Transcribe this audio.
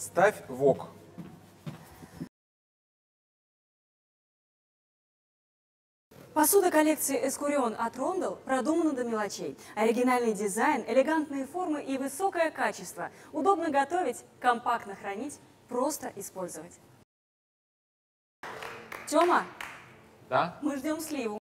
Ставь вок. Посуда коллекции Эскурион от Рондел продумана до мелочей. Оригинальный дизайн, элегантные формы и высокое качество. Удобно готовить, компактно хранить, просто использовать. Тёма, Да? мы ждем сливу.